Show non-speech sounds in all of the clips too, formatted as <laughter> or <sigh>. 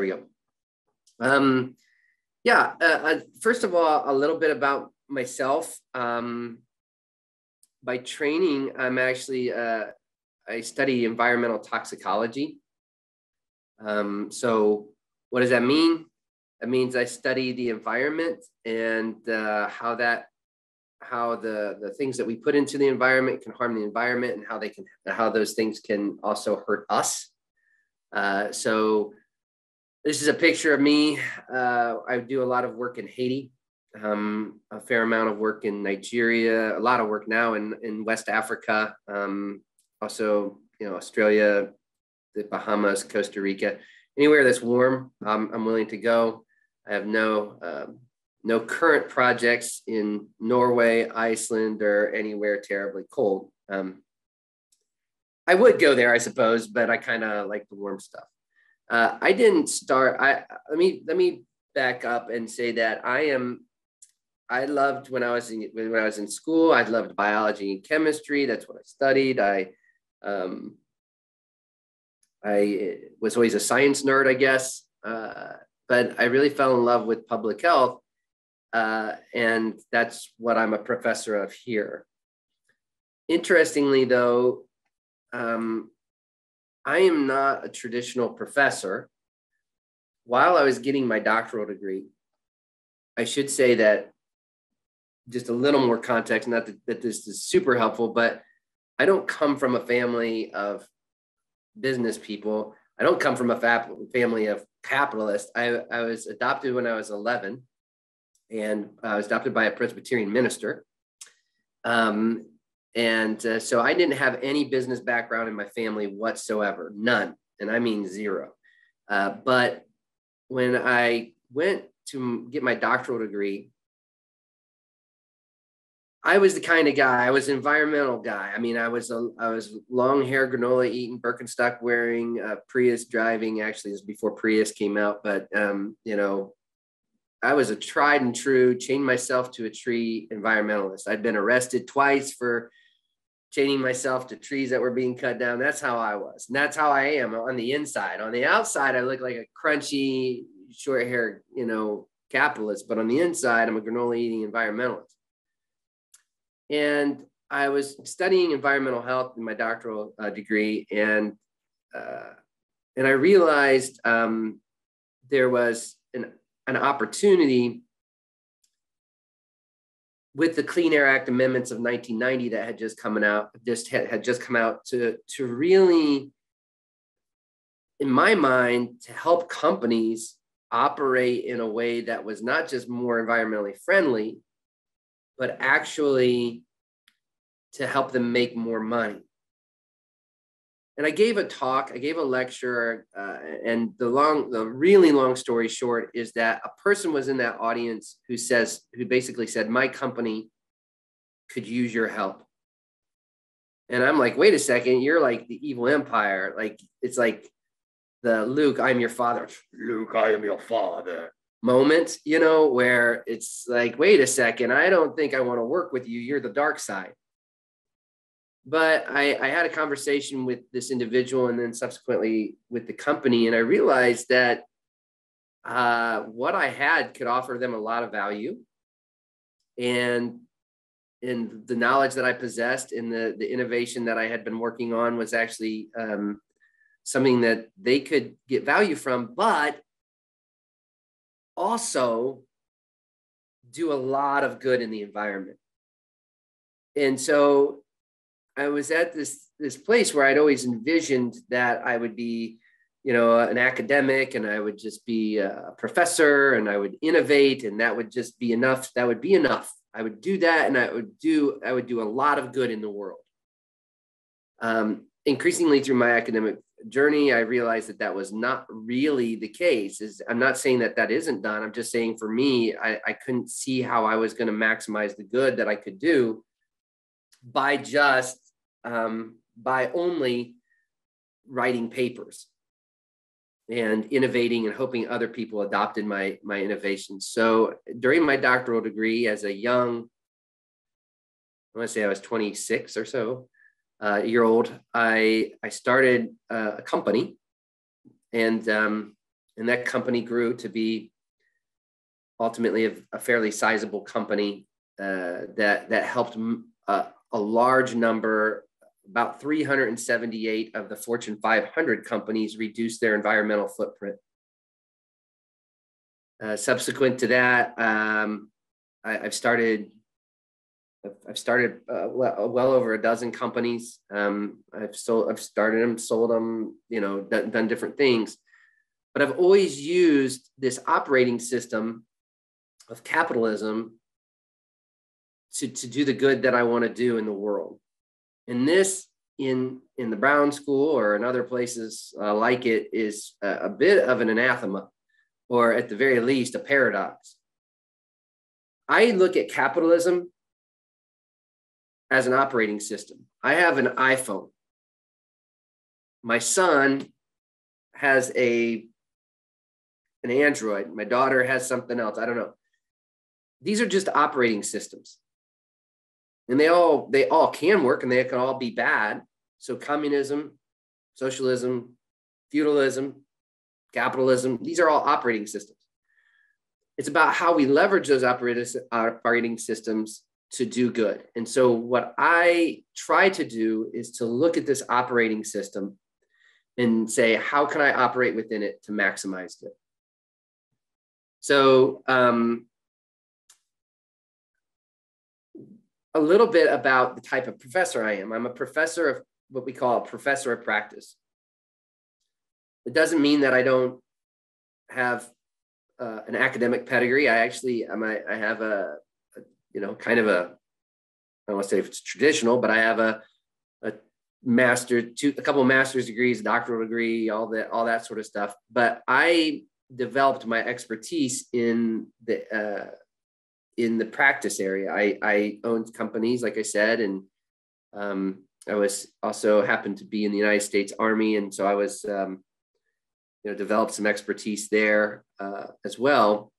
we go. Um, yeah, uh, uh, first of all, a little bit about myself. Um, by training, I'm actually, uh, I study environmental toxicology. Um, so, what does that mean? That means I study the environment and uh, how that, how the the things that we put into the environment can harm the environment, and how they can, how those things can also hurt us. Uh, so, this is a picture of me. Uh, I do a lot of work in Haiti, um, a fair amount of work in Nigeria, a lot of work now in, in West Africa, um, also, you know, Australia, the Bahamas, Costa Rica, anywhere that's warm, um, I'm willing to go. I have no, um, no current projects in Norway, Iceland, or anywhere terribly cold. Um, I would go there, I suppose, but I kind of like the warm stuff. Uh, I didn't start. I let me let me back up and say that I am. I loved when I was in when I was in school. I loved biology and chemistry. That's what I studied. I um, I was always a science nerd, I guess. Uh, but I really fell in love with public health, uh, and that's what I'm a professor of here. Interestingly, though, um, I am not a traditional professor. While I was getting my doctoral degree, I should say that just a little more context, not that, that this is super helpful, but I don't come from a family of business people. I don't come from a family of capitalists. I, I was adopted when I was 11 and I was adopted by a Presbyterian minister. Um, and uh, so I didn't have any business background in my family whatsoever, none. And I mean zero. Uh, but when I went to get my doctoral degree, I was the kind of guy. I was an environmental guy. I mean, I was a, I was long hair, granola eating, Birkenstock wearing, uh, Prius driving. Actually, was before Prius came out, but um, you know, I was a tried and true, chained myself to a tree environmentalist. I'd been arrested twice for chaining myself to trees that were being cut down. That's how I was. And that's how I am on the inside. On the outside, I look like a crunchy, short hair, you know, capitalist, but on the inside, I'm a granola eating environmentalist. And I was studying environmental health in my doctoral uh, degree, and uh, and I realized um, there was an an opportunity with the Clean Air Act amendments of 1990 that had just coming out, just had, had just come out to to really, in my mind, to help companies operate in a way that was not just more environmentally friendly, but actually to help them make more money and I gave a talk, I gave a lecture, uh, and the long, the really long story short is that a person was in that audience who says, who basically said, my company could use your help. And I'm like, wait a second, you're like the evil empire. Like it's like the Luke, I'm your father. Luke, I am your father moment, you know, where it's like, wait a second, I don't think I want to work with you. You're the dark side but I, I, had a conversation with this individual and then subsequently with the company and i realized that uh, what i had could offer them a lot of value. And and the knowledge that i possessed and the, the innovation that i had been working on was actually um, something that they could get value from but also do a lot of good in the environment. And so I was at this this place where I'd always envisioned that I would be, you know, an academic and I would just be a professor and I would innovate and that would just be enough. That would be enough. I would do that and I would do I would do a lot of good in the world. Um, increasingly through my academic journey, I realized that that was not really the case. Is I'm not saying that that isn't done. I'm just saying for me, I, I couldn't see how I was going to maximize the good that I could do by just um, by only writing papers and innovating and hoping other people adopted my my innovations. So during my doctoral degree, as a young, I want to say I was 26 or so uh, year old, I I started uh, a company, and um, and that company grew to be ultimately a, a fairly sizable company uh, that that helped uh, a large number, about 378 of the Fortune 500 companies reduce their environmental footprint. Uh, subsequent to that, um, I, have started. I've started uh, well, well, over a dozen companies. Um, I've sold, I've started them, sold them, you know, done different things. But I've always used this operating system of capitalism to, to do the good that I want to do in the world. And this in in the Brown School or in other places uh, like it is a, a bit of an anathema, or at the very least, a paradox. I look at capitalism as an operating system. I have an iPhone. My son has a an Android. My daughter has something else. I don't know. These are just operating systems and they all they all can work and they can all be bad. So communism socialism feudalism capitalism these are all operating systems. It's about how we leverage those operating systems to do good. And so what i try to do is to look at this operating system and say how can i operate within it to maximize it? So um, a little bit about the type of professor I am. I'm a professor of what we call a professor of practice. It doesn't mean that I don't have uh, an academic pedigree. I actually, I'm a, I have a, a, you know, kind of a, I don't want to say if it's traditional, but I have a, a master, two, a couple of master's degrees, doctoral degree, all that, all that sort of stuff. But I developed my expertise in the uh, in the practice area. I, I owned companies, like I said, and um, I was also happened to be in the United States Army, and so I was, um, you know, developed some expertise there uh, as well.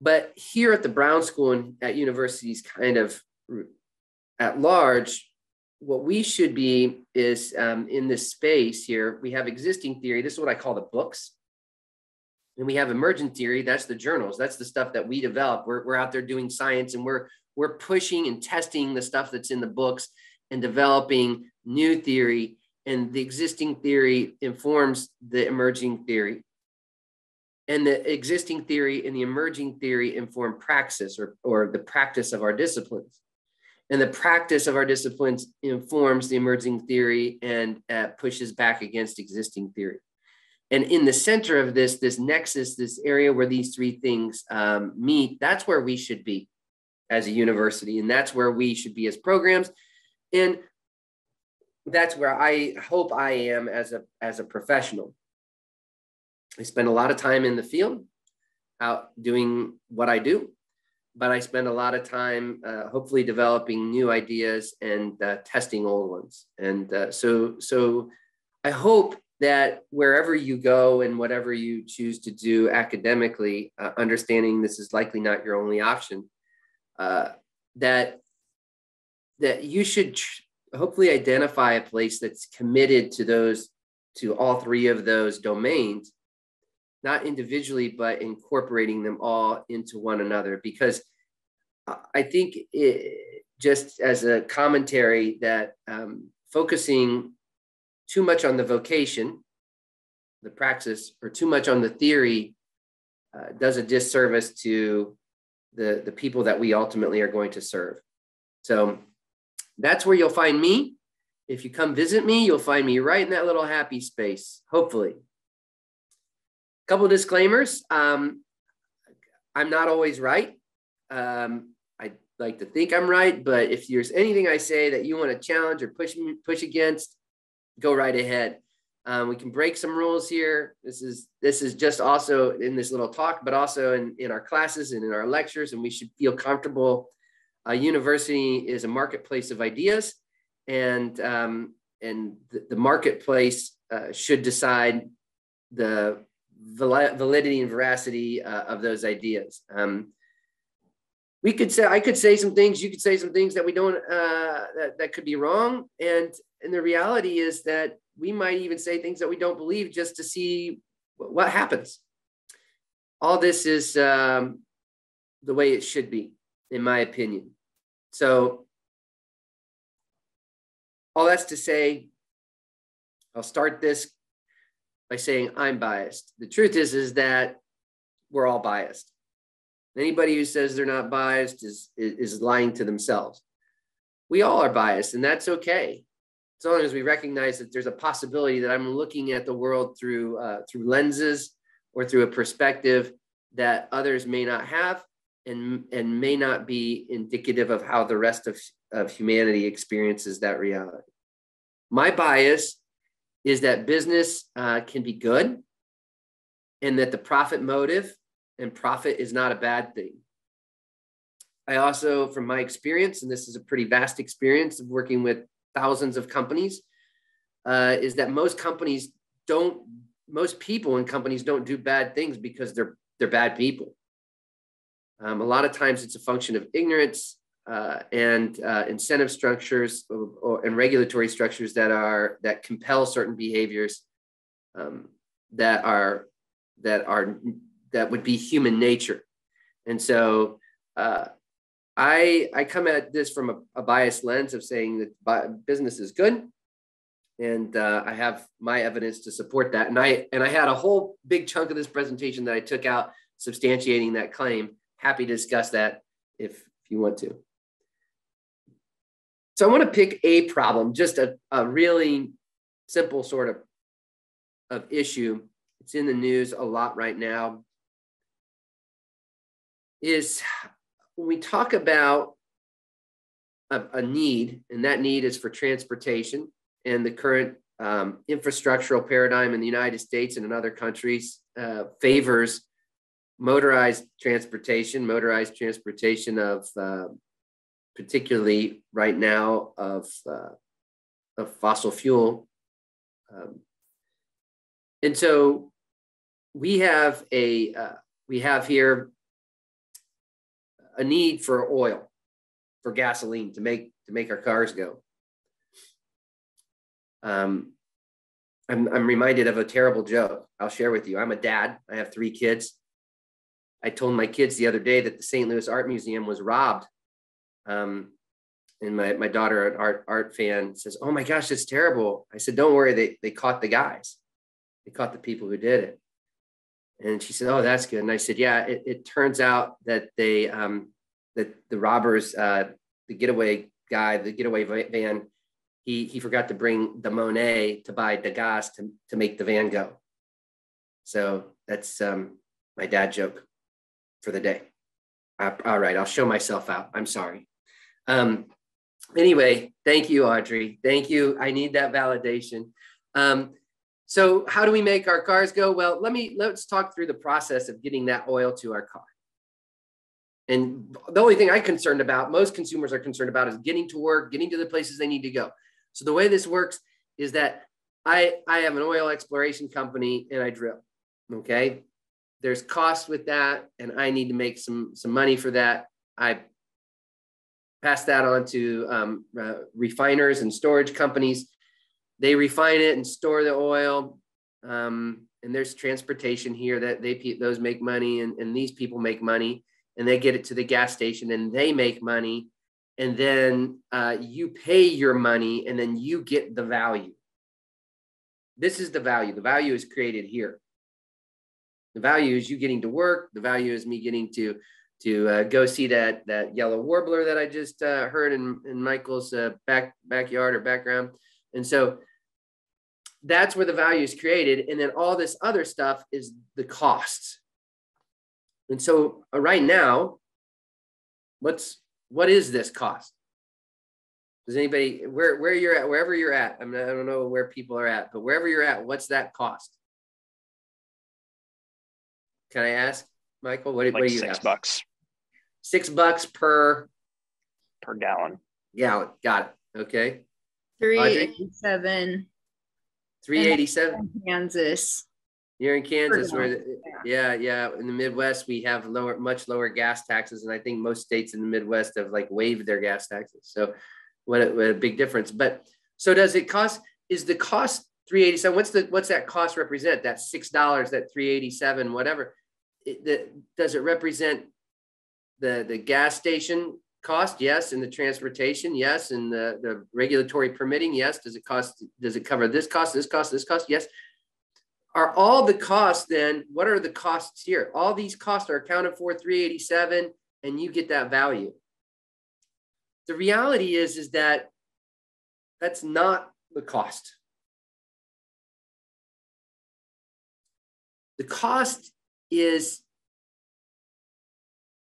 But here at the Brown School and at universities, kind of at large, what we should be is um, in this space here. We have existing theory. This is what I call the books. And we have emergent theory. That's the journals. That's the stuff that we develop. We're, we're out there doing science and we're we're pushing and testing the stuff that's in the books and developing new theory. And the existing theory informs the emerging theory. And the existing theory and the emerging theory inform praxis or, or the practice of our disciplines. And the practice of our disciplines informs the emerging theory and uh, pushes back against existing theory and in the center of this this nexus this area where these three things um, meet that's where we should be as a university. And that's where we should be as programs. And that's where i hope i am as a as a professional. I spend a lot of time in the field out doing what i do but i spend a lot of time uh, hopefully developing new ideas and uh, testing old ones. And uh, so so i hope that wherever you go and whatever you choose to do academically, uh, understanding this is likely not your only option, uh, that that you should tr- hopefully identify a place that's committed to those to all three of those domains, not individually but incorporating them all into one another. Because I think it, just as a commentary that um, focusing too much on the vocation, the praxis, or too much on the theory uh, does a disservice to the, the people that we ultimately are going to serve. So that's where you'll find me. If you come visit me, you'll find me right in that little happy space, hopefully. Couple disclaimers. Um, I'm not always right. Um, I like to think I'm right, but if there's anything I say that you want to challenge or push push against, go right ahead. Um, we can break some rules here. This is this is just also in this little talk, but also in, in our classes and in our lectures, and we should feel comfortable. A university is a marketplace of ideas, and um, and the, the marketplace uh, should decide the validity and veracity uh, of those ideas. Um, we could say I could say some things, you could say some things that we don't uh, that that could be wrong, and and the reality is that we might even say things that we don't believe just to see what happens? All this is um, the way it should be, in my opinion. So, all that's to say, I'll start this by saying I'm biased. The truth is, is that we're all biased. Anybody who says they're not biased is, is, lying to themselves. We all are biased, and that's okay. As long as we recognize that there's a possibility that I'm looking at the world through uh, through lenses or through a perspective that others may not have and, and may not be indicative of how the rest of, of humanity experiences that reality. My bias is that business uh, can be good and that the profit motive and profit is not a bad thing. I also, from my experience, and this is a pretty vast experience of working with thousands of companies, uh, is that most companies don't, most people in companies don't do bad things because they're they're bad people. Um, a lot of times, it's a function of ignorance uh, and uh, incentive structures or, or, and regulatory structures that are that compel certain behaviors um, that are that are that would be human nature. And so uh, i i come at this from a, a biased lens of saying that business is good. And uh, i have my evidence to support that. And i and i had a whole big chunk of this presentation that i took out substantiating that claim. Happy to discuss that if if you want to. So I want to pick a problem, just a, a really simple sort of, of issue. It's in the news a lot right now. Is when we talk about a, a need, and that need is for transportation, and the current um, infrastructural paradigm in the United States and in other countries uh, favors motorized transportation, motorized transportation of uh, particularly right now of, uh, of fossil fuel. Um, and so we have a uh, we have here a need for oil, for gasoline to make to make our cars go. Um, I'm, I'm reminded of a terrible joke. I'll share with you. I'm a dad. I have three kids. I told my kids the other day that the St. Louis Art Museum was robbed um, and my, my daughter, an art art fan, says, "Oh my gosh, it's terrible." I said, "Don't worry, they they caught the guys. They caught the people who did it." And she said, "Oh, that's good." And I said, "Yeah, it, it turns out that they um, that the robbers, uh, the getaway guy, the getaway van, he he forgot to bring the Monet to buy the gas to to make the van go. So that's um, my dad joke for the day. Uh, all right, I'll show myself out. I'm sorry. Um, anyway, thank you, Audrey. Thank you. I need that validation. Um, so how do we make our cars go? Well, let me let's talk through the process of getting that oil to our car. And the only thing I'm concerned about, most consumers are concerned about, is getting to work, getting to the places they need to go. So the way this works is that I I have an oil exploration company and I drill. Okay, there's cost with that, and I need to make some some money for that. I pass that on to um, uh, refiners and storage companies. They refine it and store the oil. Um, and there's transportation here that they those make money, and, and these people make money, and they get it to the gas station, and they make money, and then uh, you pay your money, and then you get the value. This is the value. The value is created here. The value is you getting to work. The value is me getting to to uh, go see that that yellow warbler that I just uh, heard in, in Michael's uh, back backyard or background. And so that's where the value is created. And then all this other stuff is the costs. And so uh, right now, what's what is this cost? Does anybody where where you're at, wherever you're at? I mean, I don't know where people are at, but wherever you're at, what's that cost? Can I ask, Michael? What, like what do you six ask? bucks six bucks per per gallon. Gallon. Got it. Okay. 387. 387. Kansas. You're in Kansas, where yeah, yeah, in the Midwest we have lower, much lower gas taxes, and I think most states in the Midwest have like waived their gas taxes. So, what a, what a big difference! But so does it cost? Is the cost 387 what's the what's that cost represent that six dollars that 387 whatever it, the, does it represent the the gas station cost? Yes. And the transportation? Yes. And the the regulatory permitting? Yes. Does it cost does it cover this cost this cost this cost? Yes. Are all the costs then what are the costs here? All these costs are accounted for 387 and you get that value. The reality is is that that's not the cost. The cost is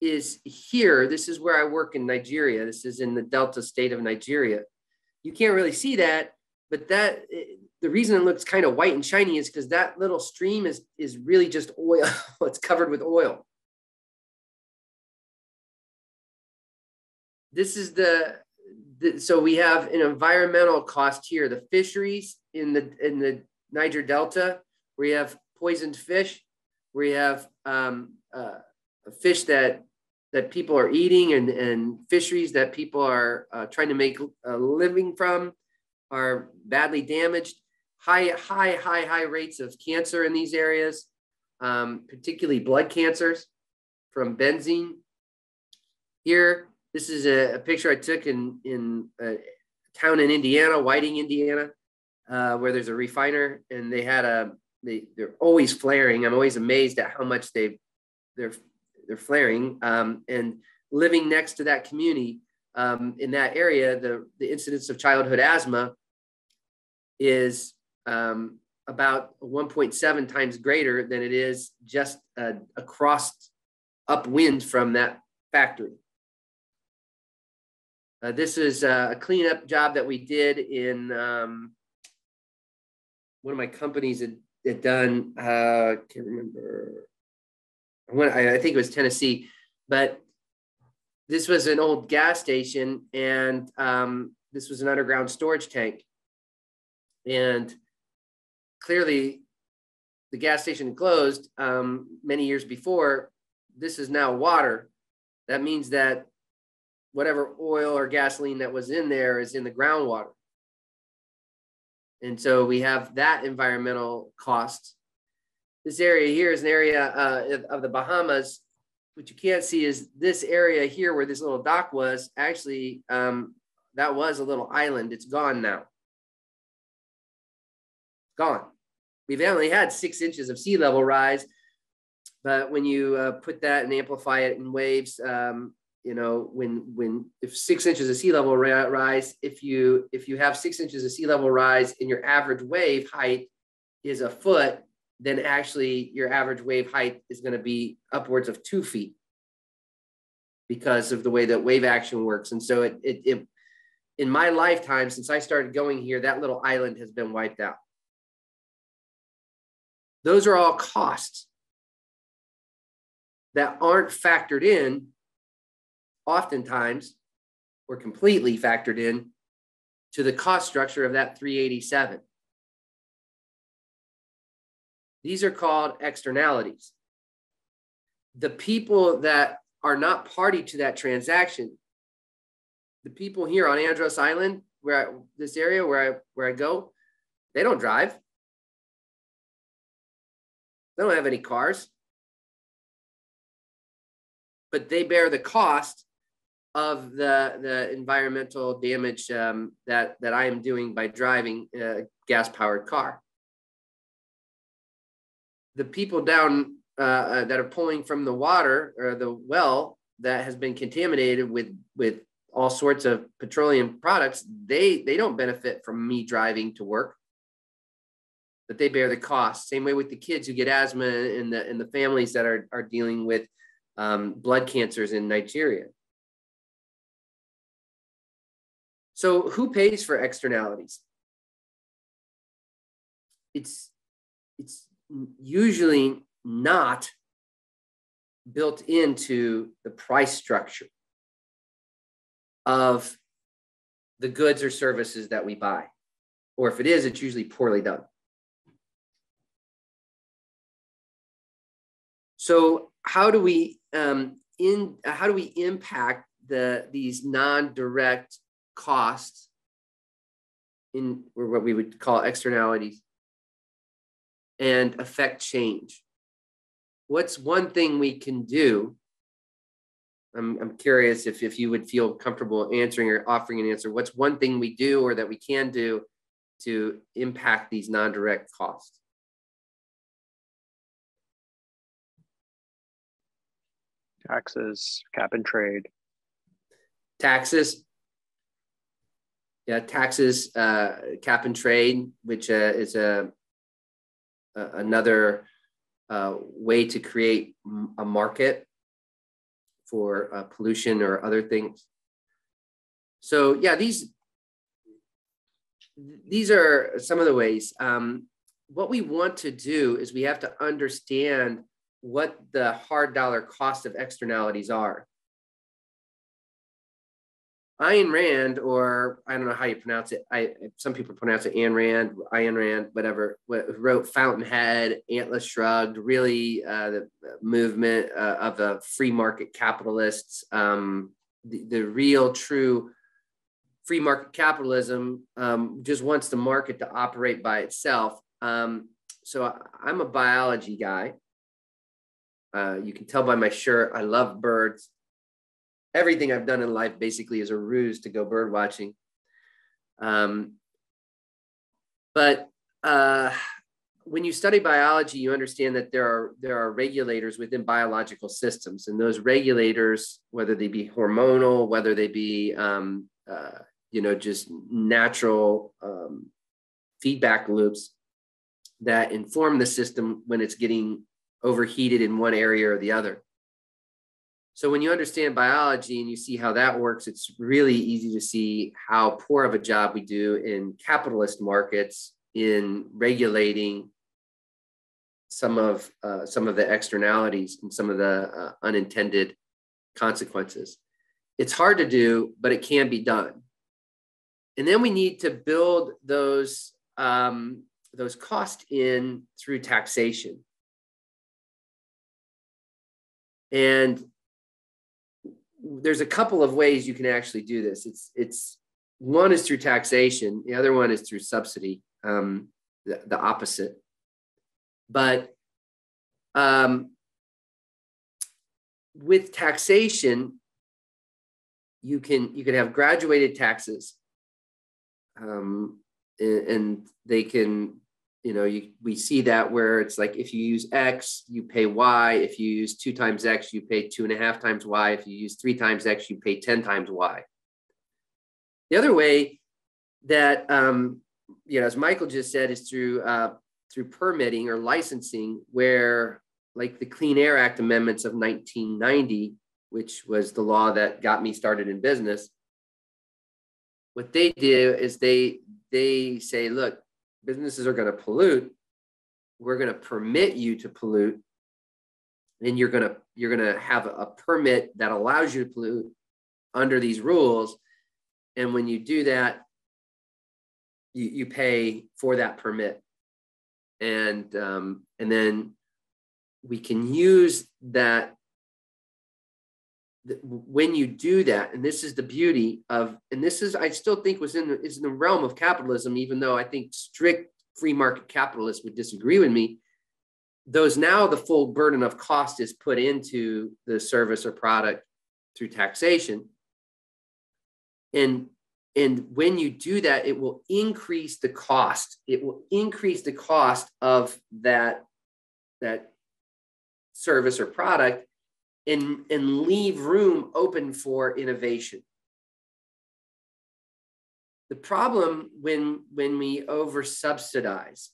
is here. This is where I work in Nigeria. This is in the Delta state of Nigeria. You can't really see that, but that the reason it looks kind of white and shiny is because that little stream is is really just oil. <laughs> it's covered with oil. This is the, the so we have an environmental cost here. The fisheries in the in the Niger Delta, we have poisoned fish, we have um, uh, fish that that people are eating and, and fisheries that people are uh, trying to make a living from are badly damaged. High, high, high, high rates of cancer in these areas, um, particularly blood cancers from benzene. Here, this is a, a picture I took in, in a town in Indiana, Whiting, Indiana, uh, where there's a refiner and they had a, they, they're always flaring. I'm always amazed at how much they've, they're they're flaring. Um, and living next to that community um, in that area, the, the incidence of childhood asthma is um, about 1.7 times greater than it is just uh, across upwind from that factory. Uh, this is a cleanup job that we did in um, one of my companies had, had done. Uh, I can't remember when I, I think it was Tennessee, but this was an old gas station and um, this was an underground storage tank. And clearly, the gas station closed um, many years before. This is now water. That means that whatever oil or gasoline that was in there is in the groundwater. And so we have that environmental cost this area here is an area uh, of the Bahamas. What you can't see is this area here where this little dock was actually, um, that was a little island. It's gone now. Gone. We've only had six inches of sea level rise, but when you uh, put that and amplify it in waves, um, you know, when when if six inches of sea level rise, if you if you have six inches of sea level rise and your average wave height is a foot, then actually your average wave height is going to be upwards of two feet because of the way that wave action works. And so it, it, it in my lifetime, since I started going here, that little island has been wiped out. Those are all costs that aren't factored in oftentimes or completely factored in to the cost structure of that 387. These are called externalities. The people that are not party to that transaction, the people here on Andros Island, where I, this area where I where I go, they don't drive. They don't have any cars. But they bear the cost of the, the environmental damage um, that, that I am doing by driving a gas powered car the people down uh, uh, that are pulling from the water or the well that has been contaminated with with all sorts of petroleum products, they they don't benefit from me driving to work, but they bear the cost. Same way with the kids who get asthma and the and the families that are are dealing with um, blood cancers in Nigeria. So who pays for externalities? It's it's usually not built into the price structure of the goods or services that we buy. Or if it is, it's usually poorly done. So how do we um, in how do we impact the these non-direct costs in or what we would call externalities and affect change? What's one thing we can do? I'm, I'm curious if, if you would feel comfortable answering or offering an answer. What's one thing we do or that we can do to impact these non direct costs? Taxes, cap and trade. Taxes. Yeah, taxes, uh, cap and trade, which uh, is a, another uh, way to create a market for uh, pollution or other things. So yeah, these these are some of the ways. Um, what we want to do is we have to understand what the hard dollar cost of externalities are. Ayn Rand, or I don't know how you pronounce it. I some people pronounce it Ayn Rand, Ayn Rand, whatever. Wrote Fountainhead, Atlas Shrugged, really uh, the movement uh, of the free market capitalists. Um, the, the real, true free market capitalism um, just wants the market to operate by itself. Um, so I, am a biology guy. Uh, you can tell by my shirt, I love birds. Everything I've done in life basically is a ruse to go bird watching. Um, but uh, when you study biology, you understand that there are there are regulators within biological systems, and those regulators, whether they be hormonal, whether they be um, uh, you know just natural um, feedback loops that inform the system when it's getting overheated in one area or the other. So when you understand biology and you see how that works, it's really easy to see how poor of a job we do in capitalist markets in regulating some of uh, some of the externalities and some of the uh, unintended consequences. It's hard to do, but it can be done. And then we need to build those um, those costs in through taxation. And there's a couple of ways you can actually do this. It's it's one is through taxation, the other one is through subsidy, um, the, the opposite. But um, with taxation, you can you can have graduated taxes, um, and, and they can you know you, we see that where it's like if you use x you pay y. If you use two times x you pay two and a half times y. If you use three times x you pay 10 times y. The other way that um, you know as michael just said is through uh, through permitting or licensing where like the clean air act amendments of 1990 which was the law that got me started in business what they do is they they say look businesses are going to pollute we're going to permit you to pollute and you're going to you're going to have a permit that allows you to pollute under these rules. And when you do that you, you pay for that permit. And um, and then we can use that when you do that, and this is the beauty of, and this is, I still think was in the, is in the realm of capitalism, even though I think strict free market capitalists would disagree with me. Those now the full burden of cost is put into the service or product through taxation. And and when you do that, it will increase the cost. It will increase the cost of that, that service or product and, and leave room open for innovation. The problem when, when we over subsidize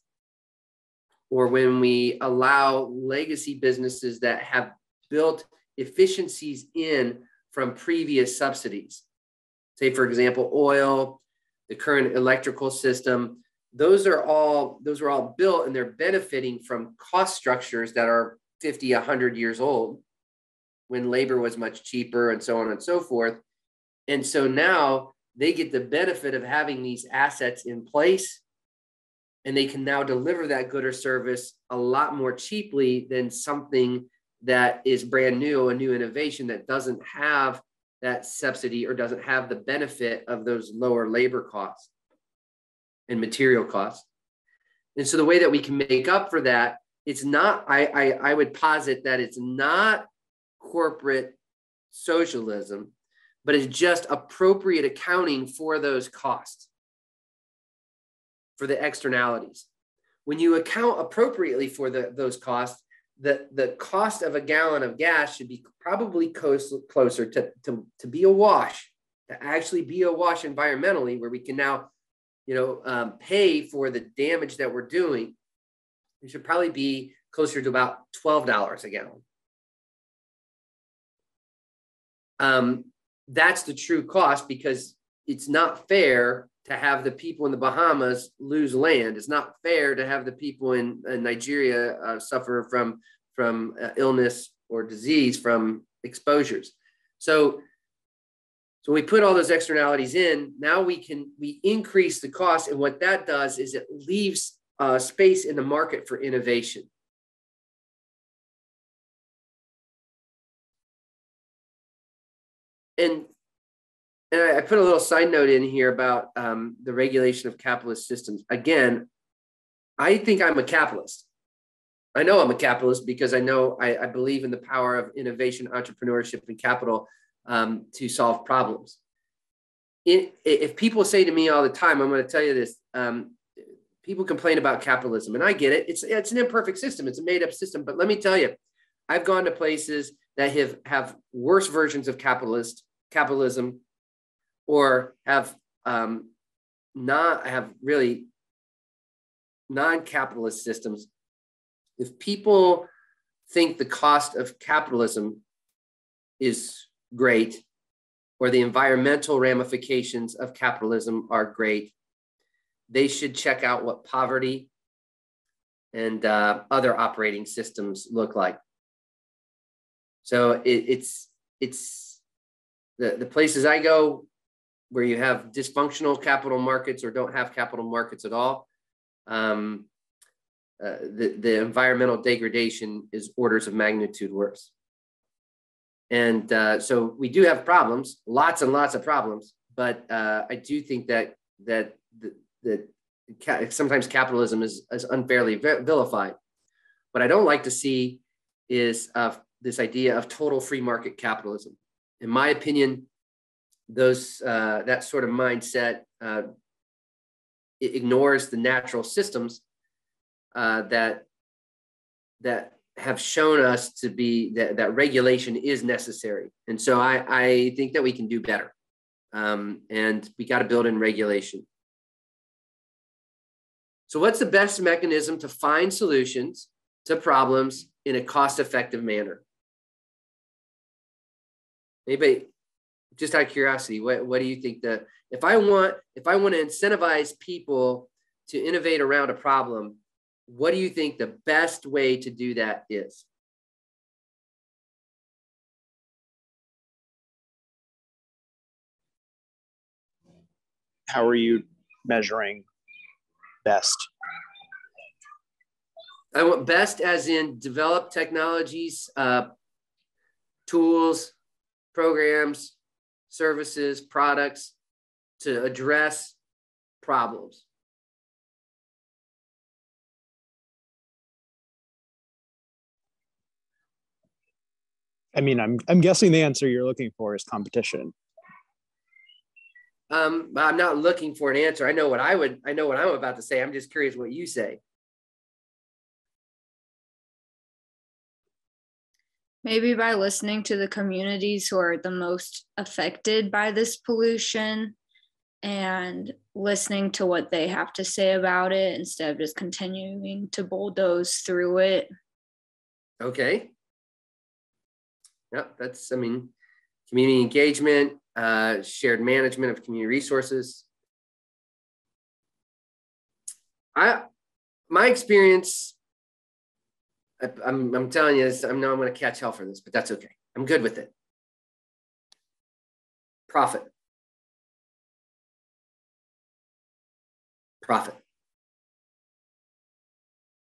or when we allow legacy businesses that have built efficiencies in from previous subsidies, say, for example, oil, the current electrical system, those are all those are all built and they're benefiting from cost structures that are 50 100 years old when labor was much cheaper and so on and so forth. And so now they get the benefit of having these assets in place and they can now deliver that good or service a lot more cheaply than something that is brand new, a new innovation that doesn't have that subsidy or doesn't have the benefit of those lower labor costs and material costs. And so the way that we can make up for that, it's not, I, I, I would posit that it's not corporate socialism, but it's just appropriate accounting for those costs, for the externalities. When you account appropriately for the, those costs, the, the cost of a gallon of gas should be probably close, closer to, to, to be a wash, to actually be a wash environmentally, where we can now, you know, um, pay for the damage that we're doing. It should probably be closer to about $12 a gallon. Um, that's the true cost because it's not fair to have the people in the Bahamas lose land. It's not fair to have the people in, in Nigeria uh, suffer from from uh, illness or disease from exposures. So, so we put all those externalities in. Now we can we increase the cost, and what that does is it leaves uh, space in the market for innovation. And and I, put a little side note in here about um, the regulation of capitalist systems. Again, I think I'm a capitalist. I know I'm a capitalist because I know I, I believe in the power of innovation, entrepreneurship, and capital um, to solve problems. If people say to me all the time, I'm going to tell you this. Um, people complain about capitalism, and I get it. It's it's an imperfect system. It's a made up system. But let me tell you, I've gone to places that have have worse versions of capitalist capitalism or have um, not have really non-capitalist systems. If people think the cost of capitalism is great or the environmental ramifications of capitalism are great they should check out what poverty and uh, other operating systems look like. So it, it's it's the, the places i go where you have dysfunctional capital markets or don't have capital markets at all, um, uh, the, the environmental degradation is orders of magnitude worse. And uh, so we do have problems, lots and lots of problems, but uh, I do think that that that ca- sometimes capitalism is, is unfairly vilified. What I don't like to see is uh, this idea of total free market capitalism. In my opinion, those uh, that sort of mindset uh, ignores the natural systems uh, that that have shown us to be that, that regulation is necessary. And so i i think that we can do better. Um, and we got to build in regulation. So what's the best mechanism to find solutions to problems in a cost effective manner anybody just out of curiosity, what, what do you think that if I want if I want to incentivize people to innovate around a problem, what do you think the best way to do that is? How are you measuring best? I want best as in develop technologies, uh, tools, programs, services, products to address problems. I mean, I'm I'm guessing the answer you're looking for is competition. Um, I'm not looking for an answer. I know what I would. I know what I'm about to say. I'm just curious what you say. Maybe by listening to the communities who are the most affected by this pollution and listening to what they have to say about it instead of just continuing to bulldoze through it. Okay. Yep, that's, I mean, community engagement, uh, shared management of community resources. I, my experience I, am I'm, I'm telling you this. I know I'm going to catch hell for this, but that's okay. I'm good with it. Profit. Profit.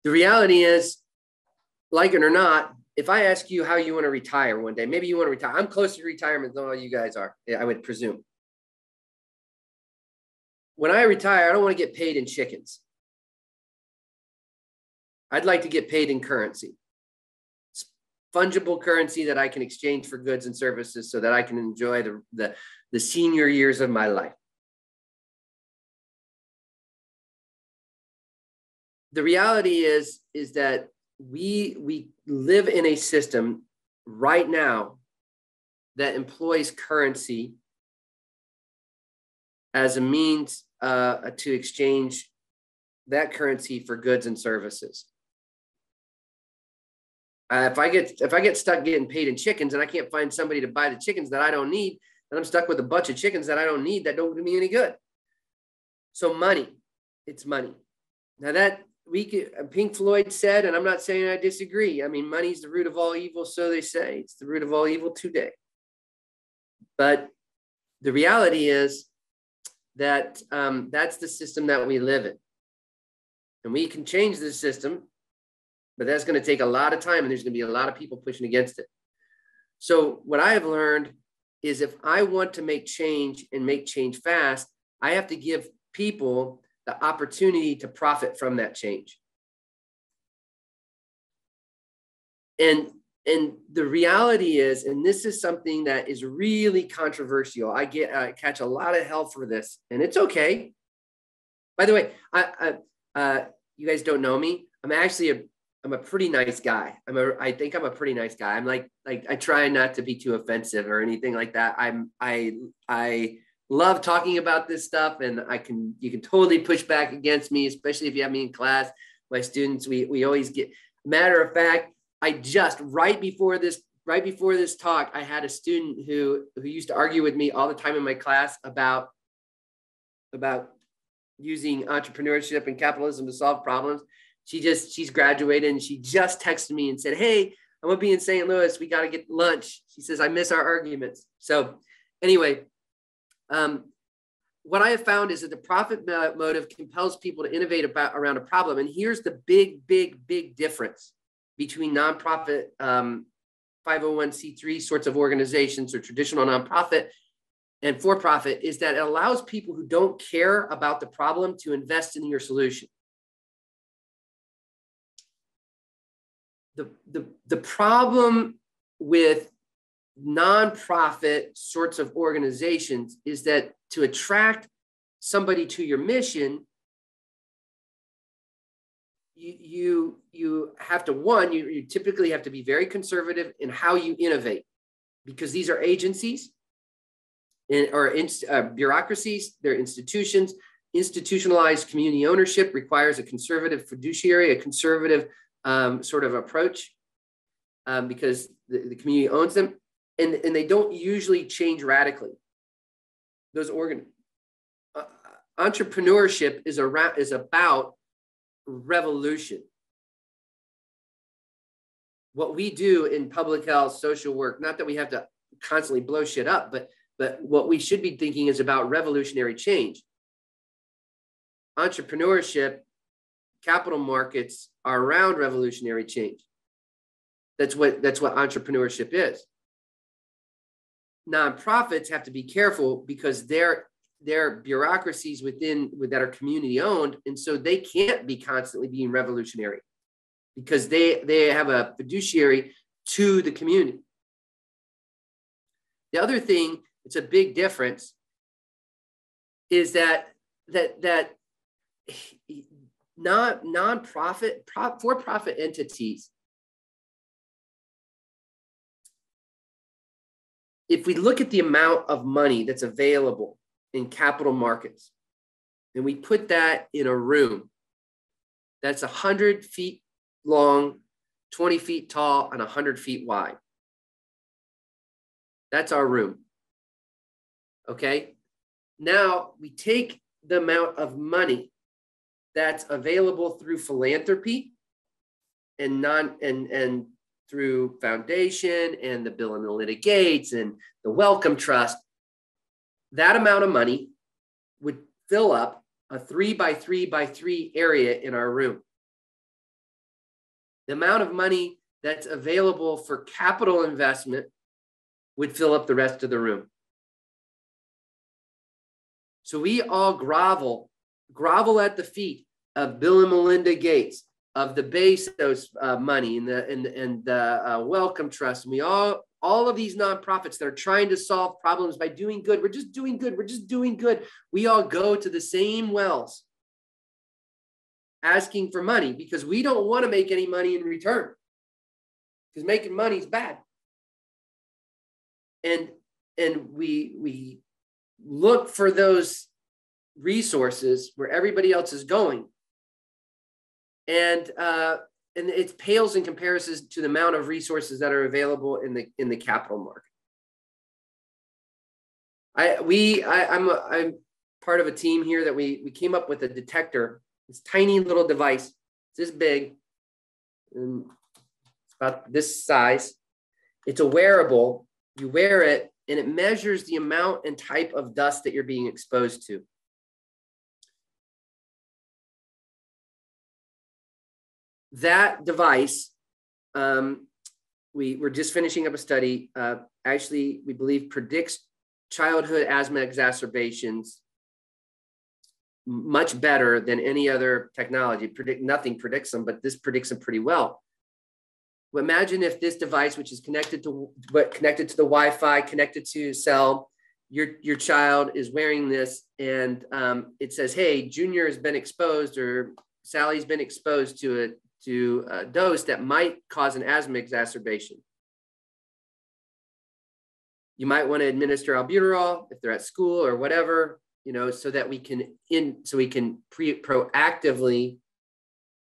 The reality is, like it or not, if I ask you how you want to retire one day, maybe you want to retire. I'm closer to retirement than all you guys are, I would presume. When I retire, I don't want to get paid in chickens. I'd like to get paid in currency. It's fungible currency that I can exchange for goods and services so that I can enjoy the, the, the senior years of my life. The reality is, is that we, we live in a system right now that employs currency as a means uh, to exchange that currency for goods and services. Uh, if I get if I get stuck getting paid in chickens and I can't find somebody to buy the chickens that I don't need, then I'm stuck with a bunch of chickens that I don't need that don't do me any good. So money, it's money. Now that we could, uh, Pink Floyd said, and I'm not saying I disagree. I mean, money's the root of all evil, so they say. It's the root of all evil today. But the reality is that um, that's the system that we live in. And we can change the system, but that's going to take a lot of time and there's going to be a lot of people pushing against it. So, what I have learned is if I want to make change and make change fast, I have to give people the opportunity to profit from that change. And and the reality is, and this is something that is really controversial. I get I catch a lot of hell for this, and it's okay. By the way, I, I uh, you guys don't know me. I'm actually a I'm a pretty nice guy. I'm a I think I'm a pretty nice guy. I'm like like I try not to be too offensive or anything like that. I'm I I love talking about this stuff and I can you can totally push back against me, especially if you have me in class. My students, we we always get matter of fact, I just right before this right before this talk, I had a student who who used to argue with me all the time in my class about about using entrepreneurship and capitalism to solve problems. She just she's graduated and she just texted me and said, "Hey, I'm gonna be in St. Louis. We got to get lunch." She says, "I miss our arguments." So anyway, um, what I have found is that the profit motive compels people to innovate about around a problem. And here's the big, big, big difference between nonprofit um, 501c3 sorts of organizations or traditional nonprofit and for profit is that it allows people who don't care about the problem to invest in your solution. The, the, the problem with nonprofit sorts of organizations is that to attract somebody to your mission, you you, you have to one you, you typically have to be very conservative in how you innovate because these are agencies and, or in, uh, bureaucracies they're institutions. Institutionalized community ownership requires a conservative fiduciary a conservative um, sort of approach um, because the, the community owns them and, and they don't usually change radically. Those organ uh, entrepreneurship is around is about revolution. What we do in public health, social work, not that we have to constantly blow shit up, but but what we should be thinking is about revolutionary change. Entrepreneurship, capital markets are around revolutionary change. That's what that's what entrepreneurship is nonprofits have to be careful because they're they're bureaucracies within that are community owned and so they can't be constantly being revolutionary because they they have a fiduciary to the community the other thing it's a big difference is that that that non nonprofit for profit entities. If we look at the amount of money that's available in capital markets and we put that in a room that's 100 feet long 20 feet tall and 100 feet wide. That's our room okay? Now we take the amount of money that's available through philanthropy and non and and through foundation and the Bill and Melinda Gates and the Wellcome Trust, that amount of money would fill up a three by three by three area in our room. The amount of money that's available for capital investment would fill up the rest of the room. So we all grovel, grovel at the feet of Bill and Melinda Gates, of the Bezos uh, money and the and, and the uh, Trust. And we all all of these nonprofits that are trying to solve problems by doing good. We're just doing good. We're just doing good. We all go to the same wells asking for money because we don't want to make any money in return because making money is bad. And and we we look for those resources where everybody else is going. And uh, and it pales in comparison to the amount of resources that are available in the in the capital market. I we I, I'm a, I'm part of a team here that we we came up with a detector, this tiny little device, it's this big, and it's about this size. It's a wearable. You wear it, and it measures the amount and type of dust that you're being exposed to. That device, um, we were just finishing up a study, uh, actually, we believe predicts childhood asthma exacerbations much better than any other technology. Predict nothing predicts them, but this predicts them pretty well. well imagine if this device, which is connected to but connected to the Wi-Fi, connected to cell, your your child is wearing this, and um, it says, "Hey, Junior has been exposed, or Sally's been exposed to a to a dose that might cause an asthma exacerbation. You might want to administer albuterol if they're at school or whatever, you know, so that we can in so we can pre proactively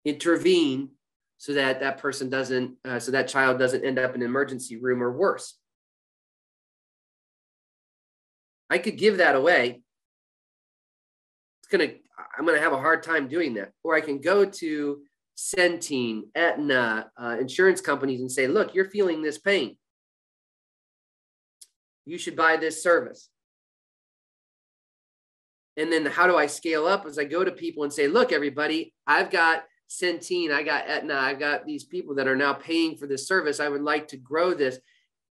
intervene so that that person doesn't uh, so that child doesn't end up in an emergency room or worse. I could give that away. It's gonna I'm gonna have a hard time doing that. Or I can go to Centene, Aetna, uh, insurance companies and say, look, you're feeling this pain. You should buy this service. And then how do I scale up as I go to people and say, look, everybody, I've got Centene, I got Aetna, I've got these people that are now paying for this service. I would like to grow this,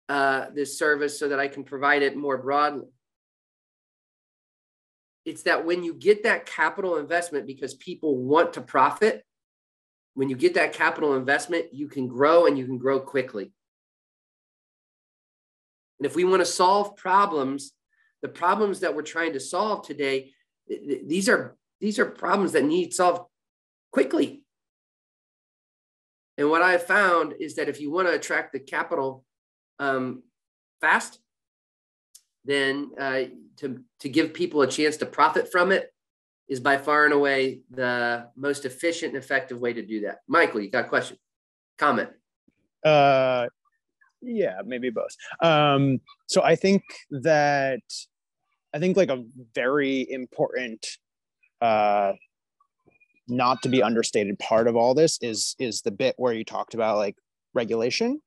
uh, this service so that I can provide it more broadly. It's that when you get that capital investment because people want to profit, when you get that capital investment, you can grow and you can grow quickly. And if we want to solve problems, the problems that we're trying to solve today, these are these are problems that need solved quickly. And what I found is that if you want to attract the capital um, fast, then uh, to, to give people a chance to profit from it, is by far and away the most efficient and effective way to do that. Michael, you got a question? Comment? Uh, yeah, maybe both. Um, so I think that I think like a very important, uh, not to be understated part of all this is is the bit where you talked about like regulation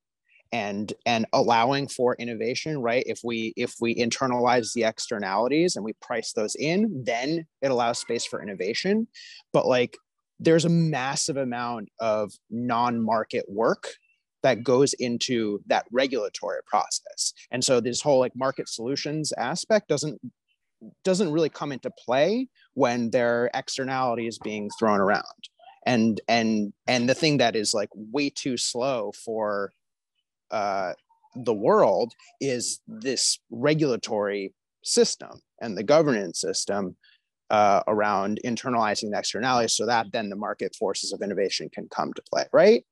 and and allowing for innovation right? If we if we internalize the externalities and we price those in then it allows space for innovation. But like there's a massive amount of non-market work that goes into that regulatory process. And so this whole like market solutions aspect doesn't doesn't really come into play when there are externalities being thrown around. And and and the thing that is like way too slow for uh, the world is this regulatory system and the governance system uh, around internalizing the externalities so that then the market forces of innovation can come to play, right?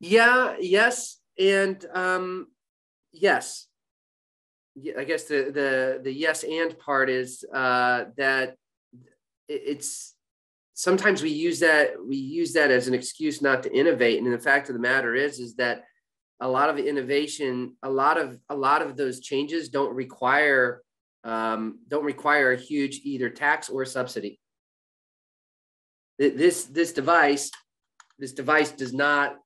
Yeah, yes. And um, yes. I guess the, the, the yes and part is uh, that it's sometimes we use that we use that as an excuse not to innovate. And the fact of the matter is is that a lot of innovation a lot of a lot of those changes don't require um, don't require a huge either tax or subsidy. This this device this device does not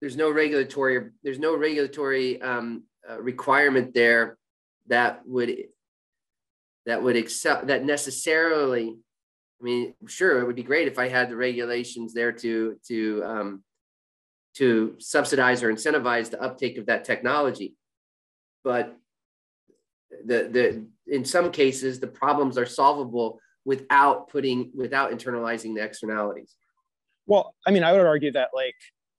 there's no regulatory there's no regulatory um, uh, requirement there that would that would accept that necessarily I mean, sure, it would be great if I had the regulations there to to um, to subsidize or incentivize the uptake of that technology, but the the in some cases the problems are solvable without putting without internalizing the externalities. Well i mean i would argue that like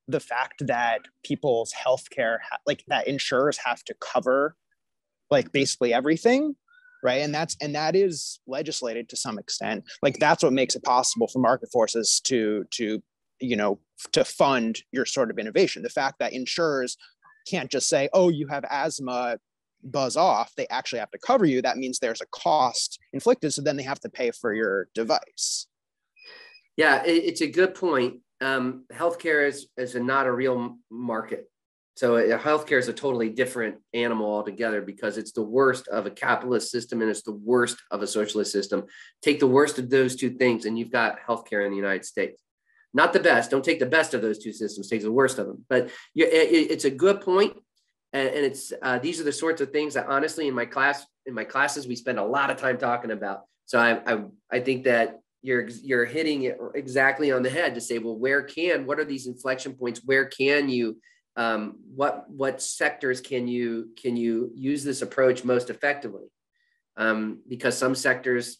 the fact that people's healthcare like that insurers have to cover like basically everything right? And that's and that is legislated to some extent. Like that's what makes it possible for market forces to to you know to fund your sort of innovation. The fact that insurers can't just say oh you have asthma buzz off. They actually have to cover you. That means there's a cost inflicted so then they have to pay for your device. Yeah it's a good point. Um, healthcare is, is a, not a real market so uh, healthcare is a totally different animal altogether because it's the worst of a capitalist system and it's the worst of a socialist system. Take the worst of those two things, and you've got healthcare in the United States. Not the best. Don't take the best of those two systems. Take the worst of them. But it's a good point, and, and it's uh, these are the sorts of things that honestly in my class in my classes we spend a lot of time talking about. So I I, I think that you're you're hitting it exactly on the head to say, well, where can what are these inflection points? Where can you um, what what sectors can you can you use this approach most effectively? Um, because some sectors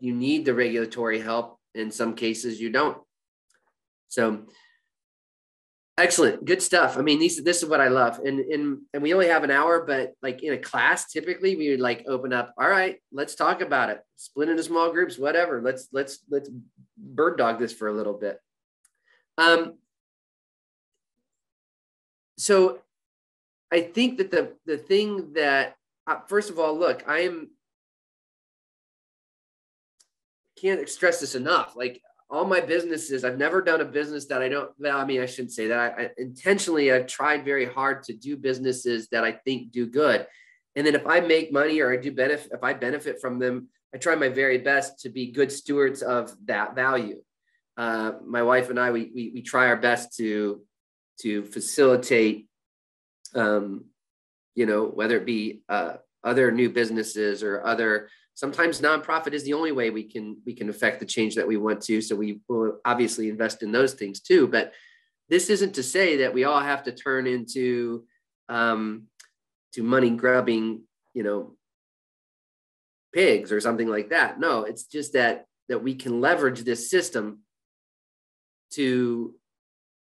you need the regulatory help, in some cases you don't. So excellent, good stuff. I mean, these this is what I love, and and and we only have an hour, but like in a class, typically we would like open up. All right, let's talk about it. Split into small groups, whatever. Let's let's let's bird dog this for a little bit. Um, so I think that the the thing that uh, first of all, look, I am can't stress this enough. Like all my businesses, I've never done a business that I don't. Well, I mean, I shouldn't say that. I, I intentionally, I've tried very hard to do businesses that I think do good, and then if I make money or I do benefit, if I benefit from them, I try my very best to be good stewards of that value. Uh, my wife and I, we, we we try our best to to facilitate, um, you know, whether it be uh, other new businesses or other. Sometimes nonprofit is the only way we can we can affect the change that we want to. So we will obviously invest in those things too. But this isn't to say that we all have to turn into um, to money grubbing, you know, pigs or something like that. No, it's just that that we can leverage this system to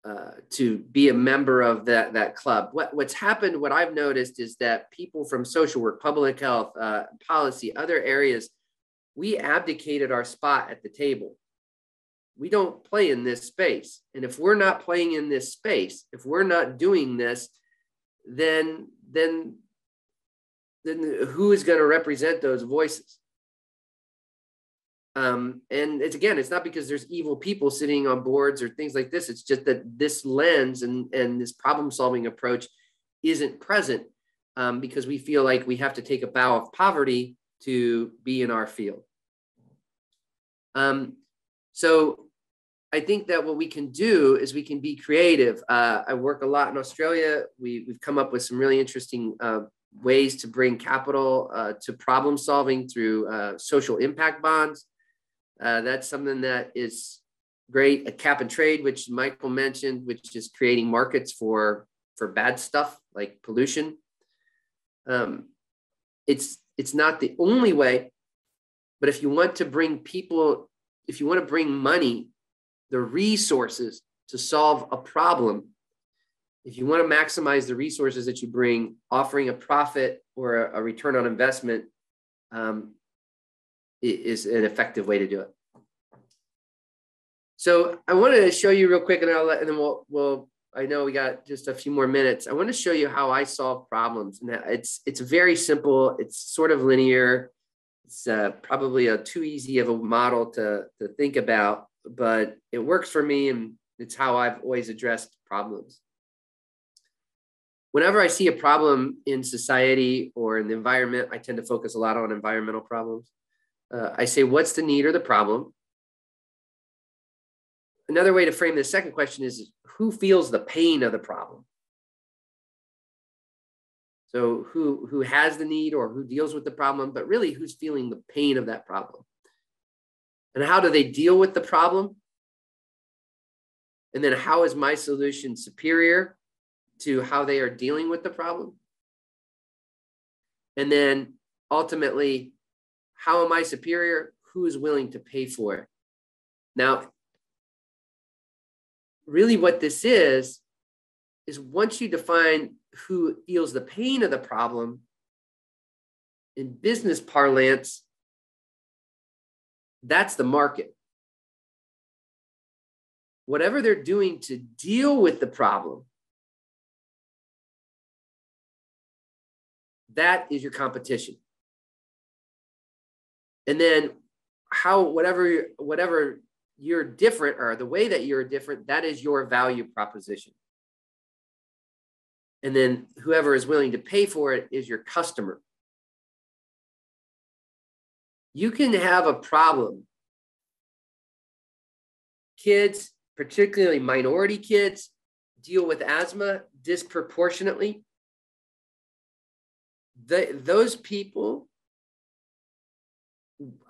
uh, to be a member of that that club. What what's happened, what I've noticed is that people from social work, public health, uh, policy, other areas, we abdicated our spot at the table. We don't play in this space, and if we're not playing in this space, if we're not doing this, then then then who is going to represent those voices? Um, and it's again, it's not because there's evil people sitting on boards or things like this. It's just that this lens and, and this problem solving approach isn't present um, because we feel like we have to take a bow of poverty to be in our field. Um, so I think that what we can do is we can be creative. Uh, I work a lot in Australia. We, we've come up with some really interesting uh, ways to bring capital uh, to problem solving through uh, social impact bonds. Uh, that's something that is great. A cap and trade, which Michael mentioned, which is creating markets for for bad stuff like pollution. Um, it's it's not the only way, but if you want to bring people, if you want to bring money, the resources to solve a problem, if you want to maximize the resources that you bring, offering a profit or a, a return on investment um, is an effective way to do it. So I wanted to show you real quick, and I'll let, and then we'll we'll. I know we got just a few more minutes. I want to show you how I solve problems, and it's it's very simple. It's sort of linear. It's uh, probably a too easy of a model to to think about, but it works for me, and it's how I've always addressed problems. Whenever I see a problem in society or in the environment, I tend to focus a lot on environmental problems uh, I say, what's the need or the problem? Another way to frame the second question is who feels the pain of the problem? So who who has the need or who deals with the problem, but really who's feeling the pain of that problem? And how do they deal with the problem? And then how is my solution superior to how they are dealing with the problem? And then ultimately, how am I superior? who is willing to pay for it. Now, really what this is, is once you define who feels the pain of the problem, in business parlance, that's the market. Whatever they're doing to deal with the problem, that is your competition. And then how whatever whatever you're different or the way that you're different, that is your value proposition. And then whoever is willing to pay for it is your customer. You can have a problem. Kids, particularly minority kids, deal with asthma disproportionately. The, those people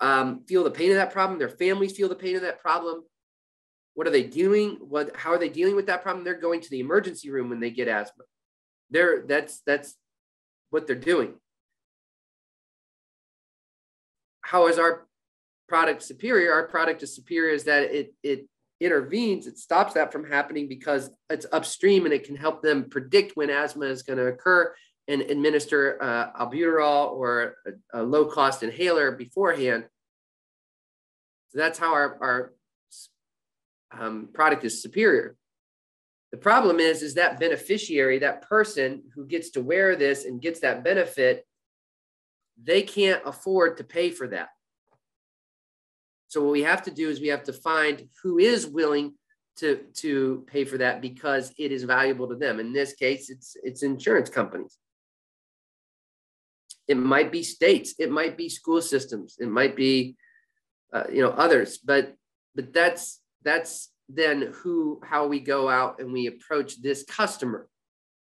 um, feel the pain of that problem. Their families feel the pain of that problem. What are they doing? What? How are they dealing with that problem? They're going to the emergency room when they get asthma. They're that's that's what they're doing. How is our product superior? Our product is superior is that it it intervenes, it stops that from happening because it's upstream and it can help them predict when asthma is going to occur and administer uh, albuterol or a, a low cost inhaler beforehand. So that's how our, our um, product is superior. The problem is, is that beneficiary, that person who gets to wear this and gets that benefit, they can't afford to pay for that. So what we have to do is we have to find who is willing to, to pay for that because it is valuable to them. In this case, it's it's insurance companies. It might be states, it might be school systems, it might be, uh, you know, others. But but that's that's then who how we go out and we approach this customer.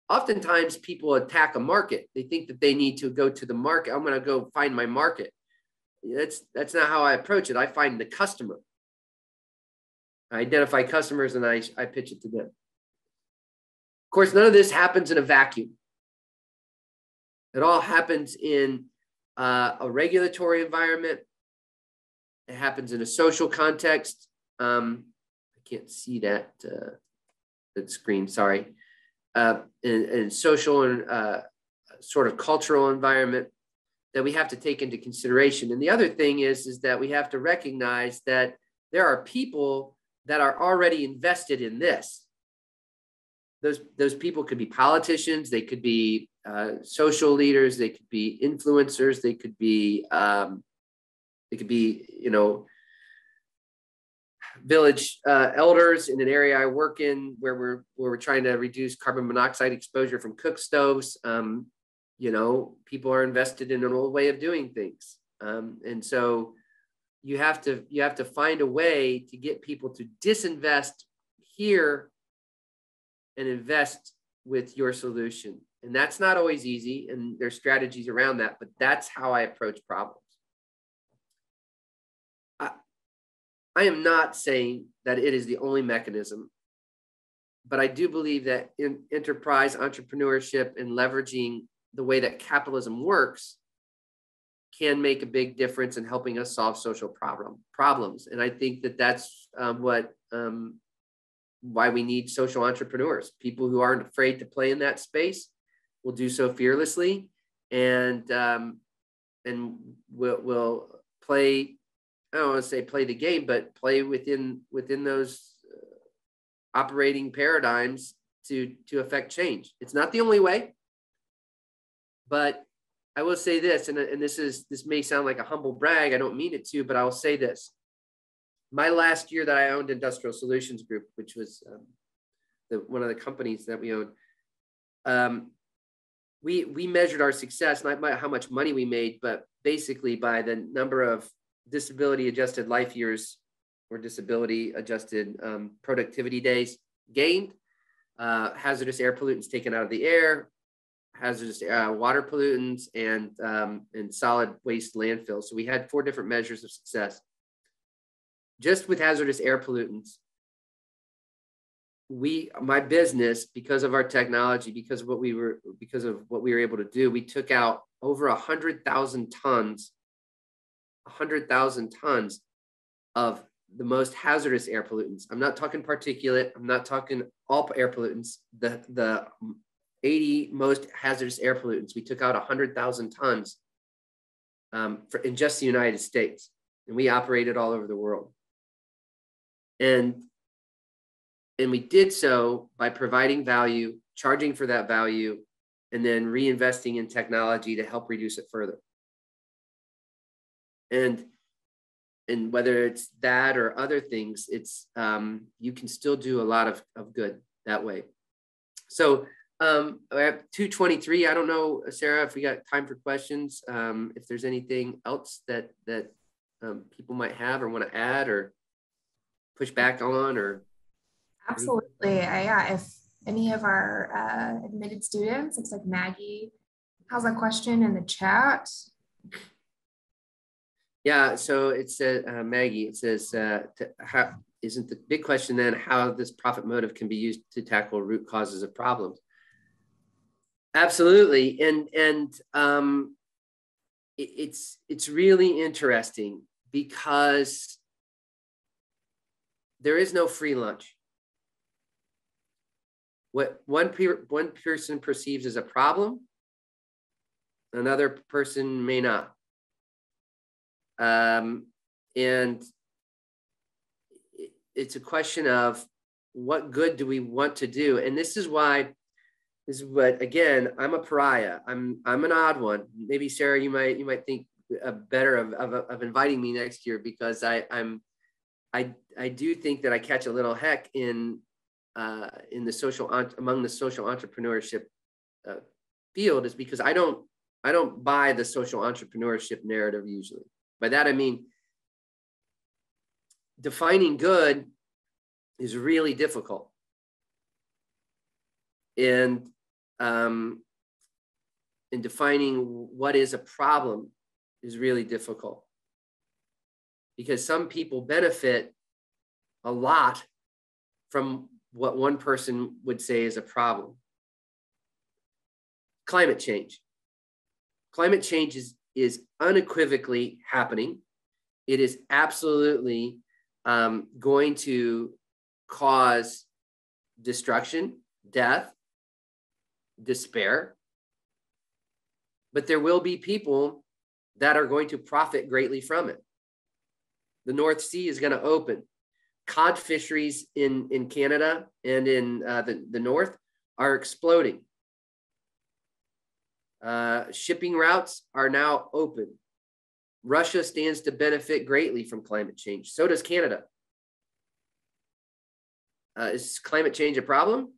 Oftentimes, people attack a market. They think that they need to go to the market. I'm going to go find my market. That's that's not how I approach it. I find the customer. I identify customers and I, I pitch it to them. Of course, none of this happens in a vacuum. It all happens in uh, a regulatory environment. It happens in a social context. Um, I can't see that, uh, that screen, sorry. Uh, in, in social and uh, sort of cultural environment that we have to take into consideration. And the other thing is, is that we have to recognize that there are people that are already invested in this those those people could be politicians they could be uh, social leaders they could be influencers they could be um, they could be you know village uh, elders in an area i work in where we're where we're trying to reduce carbon monoxide exposure from cook stoves um, you know people are invested in an old way of doing things um, and so you have to you have to find a way to get people to disinvest here and invest with your solution. And that's not always easy, and there's strategies around that, but that's how I approach problems. I, I am not saying that it is the only mechanism, but I do believe that in enterprise entrepreneurship and leveraging the way that capitalism works can make a big difference in helping us solve social problem problems. And I think that that's um, what um, why we need social entrepreneurs, people who aren't afraid to play in that space will do so fearlessly and um, and will will play I don't want to say play the game, but play within within those uh, operating paradigms to to affect change. It's not the only way, but I will say this, and, and this is this may sound like a humble brag. I don't mean it to, but I will say this: my last year that I owned Industrial Solutions Group, which was um, the, one of the companies that we owned, um, we we measured our success not by how much money we made, but basically by the number of disability adjusted life years or disability adjusted um, productivity days gained, uh, hazardous air pollutants taken out of the air, hazardous uh, water pollutants, and um, and solid waste landfills. So we had four different measures of success just with hazardous air pollutants, we my business because of our technology because of what we were because of what we were able to do we took out over a hundred thousand tons 100,000 tons of the most hazardous air pollutants. I'm not talking particulate. I'm not talking all air pollutants. The, the 80 most hazardous air pollutants. We took out 100,000 tons um, for, in just the United States, and we operated all over the world. And, and we did so by providing value, charging for that value, and then reinvesting in technology to help reduce it further. And and whether it's that or other things, it's um, you can still do a lot of, of good that way. So um, at 223, I don't know, Sarah, if we got time for questions, um, if there's anything else that that um, people might have or want to add or push back on or. Absolutely. Yeah. If any of our uh, admitted students, looks like Maggie has a question in the chat. Yeah, so it says, uh, Maggie, it says, uh, to, how, isn't the big question then how this profit motive can be used to tackle root causes of problems? Absolutely, and and um, it, it's it's really interesting because there is no free lunch. What one per, one person perceives as a problem, another person may not. Um, and it's a question of what good do we want to do? And this is why, this is what, again, I'm a pariah. I'm, I'm an odd one. Maybe Sarah, you might, you might think uh, better of, of, of inviting me next year because I, I'm, I, I do think that I catch a little heck in, uh, in the social, among the social entrepreneurship uh, field is because I don't, I don't buy the social entrepreneurship narrative usually. By that, I mean, defining good is really difficult. And um, in defining what is a problem is really difficult because some people benefit a lot from what one person would say is a problem. Climate change. Climate change is is unequivocally happening. It is absolutely um, going to cause destruction, death, despair. But there will be people that are going to profit greatly from it. The North Sea is going to open. Cod fisheries in, in Canada and in uh, the, the North are exploding. Uh, shipping routes are now open. Russia stands to benefit greatly from climate change. So does Canada. Uh, is climate change a problem?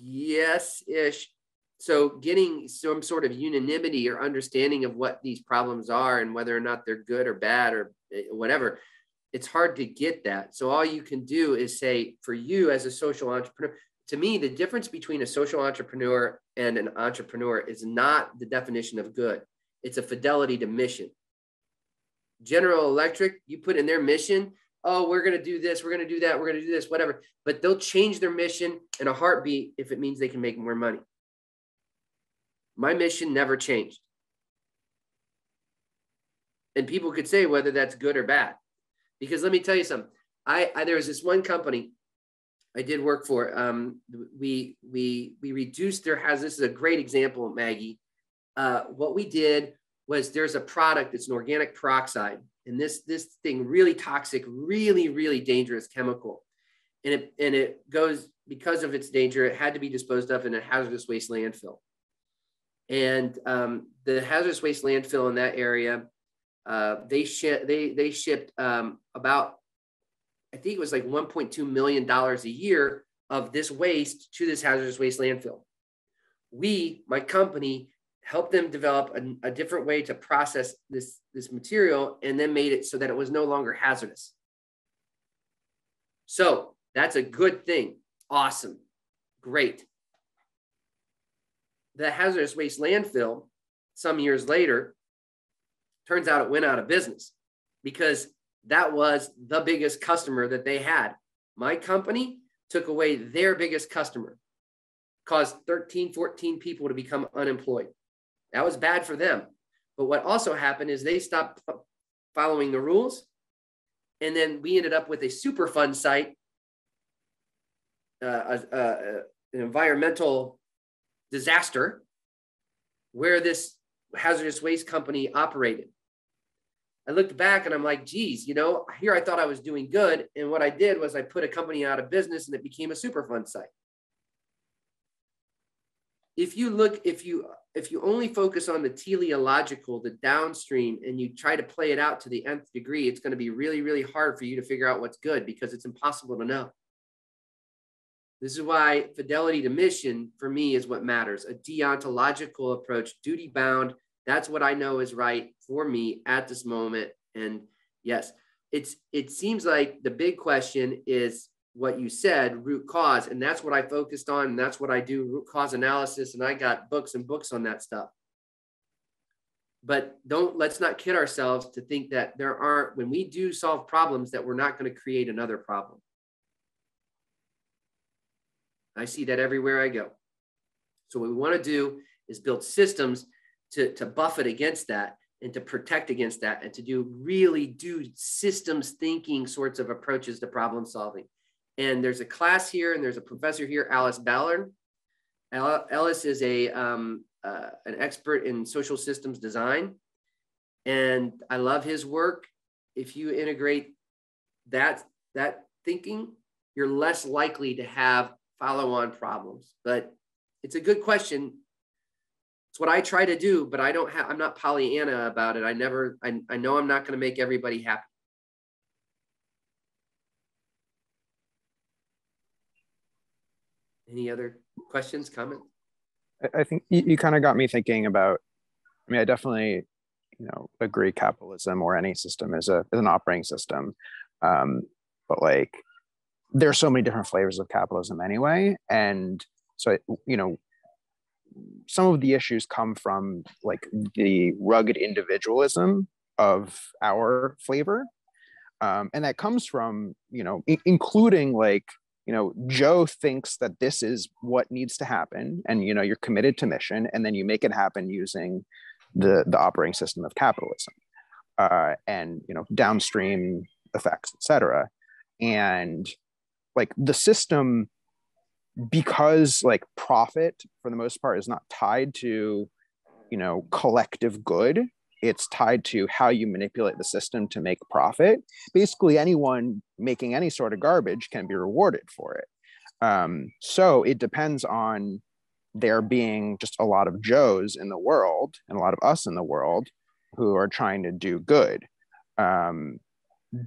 Yes ish. So, getting some sort of unanimity or understanding of what these problems are and whether or not they're good or bad or eh, whatever, it's hard to get that. So, all you can do is say, for you as a social entrepreneur, to me, the difference between a social entrepreneur and an entrepreneur is not the definition of good, it's a fidelity to mission. General Electric, you put in their mission, oh, we're going to do this, we're going to do that, we're going to do this, whatever. But they'll change their mission in a heartbeat if it means they can make more money. My mission never changed. And people could say whether that's good or bad. Because let me tell you something. I, I there was this one company I did work for. Um, we we we reduced their hazard. This is a great example, Maggie. Uh, what we did was there's a product. that's an organic peroxide, and this this thing really toxic, really really dangerous chemical, and it and it goes because of its danger. It had to be disposed of in a hazardous waste landfill, and um, the hazardous waste landfill in that area, uh, they ship they they shipped um, about I think it was like 1.2 million dollars a year of this waste to this hazardous waste landfill. We, my company, helped them develop a, a, different way to process this, this material and then made it so that it was no longer hazardous. So that's a good thing. Awesome. Great. The hazardous waste landfill, some years later, turns out it went out of business because that was the biggest customer that they had. My company took away their biggest customer, caused 13, 14 people to become unemployed. That was bad for them. But what also happened is they stopped following the rules. And then we ended up with a Superfund site, uh, an environmental disaster where this hazardous waste company operated. I looked back and I'm like, geez, you know, here I thought I was doing good. And what I did was I put a company out of business and it became a Superfund site. If you look, if you if you only focus on the teleological, the downstream, and you try to play it out to the nth degree, it's going to be really, really hard for you to figure out what's good because it's impossible to know. This is why fidelity to mission for me is what matters. A deontological approach, duty bound. That's what I know is right for me at this moment. And yes, it's it seems like the big question is what you said, root cause. And that's what I focused on. And that's what I do, root cause analysis. And I got books and books on that stuff. But don't let's not kid ourselves to think that there aren't when we do solve problems that we're not going to create another problem. I see that everywhere I go. So what we want to do is build systems to, to buffet against that and to protect against that and to do really do systems thinking sorts of approaches to problem solving. And there's a class here and there's a professor here, Ellis Ballard. Ellis is a, um, uh, an expert in social systems design. And I love his work. If you integrate that, that thinking, you're less likely to have follow on problems. But it's a good question. It's what I try to do, but I don't have, I'm not Pollyanna about it. I never, I, I know I'm not going to make everybody happy. Any other questions, comments? I think you, you kind of got me thinking about, I mean, I definitely, you know, agree capitalism or any system is a, is an operating system. Um, but like, there's so many different flavors of capitalism anyway and so you know some of the issues come from like the rugged individualism of our flavor. Um, and that comes from you know I- including like you know joe thinks that this is what needs to happen and you know you're committed to mission and then you make it happen using the the operating system of capitalism uh, and you know downstream effects etc and like the system because like profit for the most part is not tied to you know collective good. It's tied to how you manipulate the system to make profit. Basically anyone making any sort of garbage can be rewarded for it. Um, so it depends on there being just a lot of joes in the world and a lot of us in the world who are trying to do good. Um,